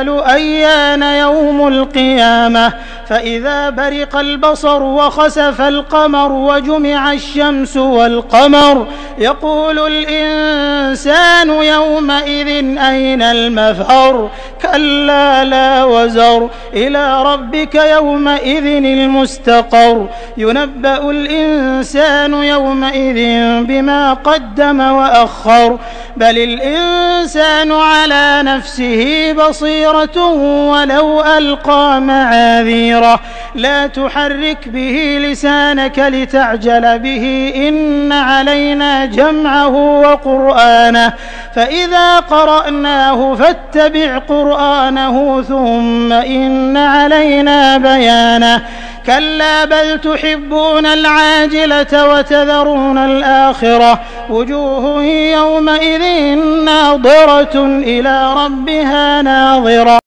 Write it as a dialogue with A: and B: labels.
A: أيان يوم القيامة؟ فإذا برق البصر وخسف القمر وجمع الشمس والقمر يقول الإنسان يومئذ أين المفر؟ كلا لا وزر إلى ربك يومئذ المستقر. ينبأ الإنسان يومئذ بما قدم وأخر بل الإنسان على نفسه بصيرة ولو ألقى معاذيره لا تحرك به لسانك لتعجل به. إن علينا جمعه وقرآنه. فإذا قرأناه فاتبع قرآنه ثم إن علينا بيانه. كلا بل تحبون العاجلة وتذرون الآخرة. وجوه يومئذ ناظرة إلى ربها ناظرة.